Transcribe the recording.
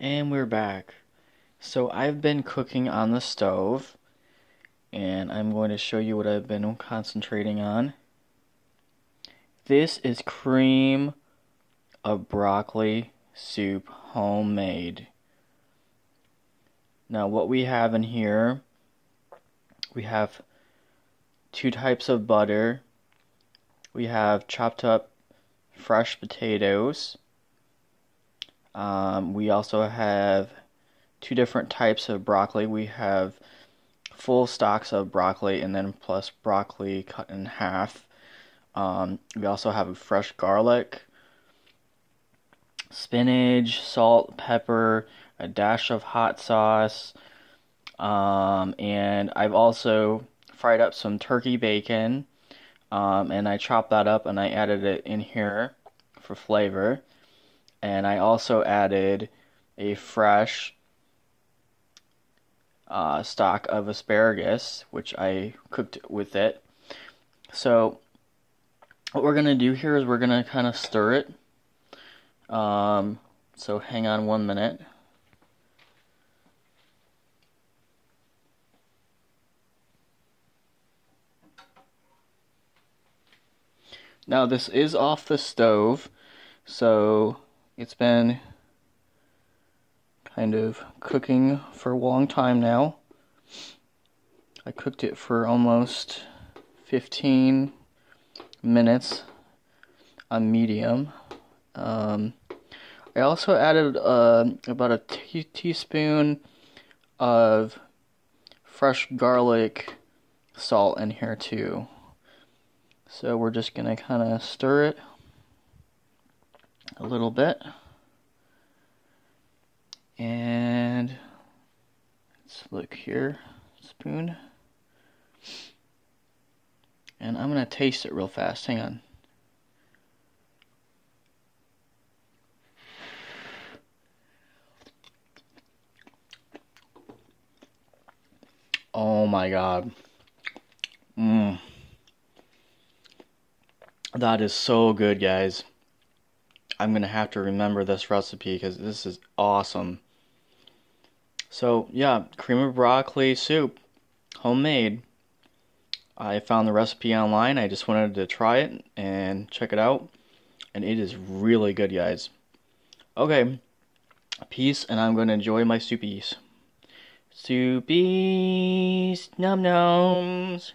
And we're back. So I've been cooking on the stove and I'm going to show you what I've been concentrating on. This is cream of broccoli soup homemade. Now what we have in here, we have two types of butter. We have chopped up fresh potatoes um, we also have two different types of broccoli. We have full stalks of broccoli and then plus broccoli cut in half. Um, we also have fresh garlic, spinach, salt, pepper, a dash of hot sauce, um, and I've also fried up some turkey bacon, um, and I chopped that up and I added it in here for flavor and I also added a fresh uh, stock of asparagus, which I cooked with it. So, what we're gonna do here is we're gonna kind of stir it. Um, so, hang on one minute. Now, this is off the stove, so it's been kind of cooking for a long time now. I cooked it for almost 15 minutes on medium. Um, I also added uh, about a teaspoon of fresh garlic salt in here too. So we're just going to kind of stir it a little bit. And let's look here, spoon. And I'm going to taste it real fast. Hang on. Oh my god. Mmm. That is so good, guys. I'm going to have to remember this recipe because this is awesome. So, yeah, cream of broccoli soup, homemade. I found the recipe online. I just wanted to try it and check it out. And it is really good, guys. Okay, peace, and I'm going to enjoy my soupies. Soupies, num nums.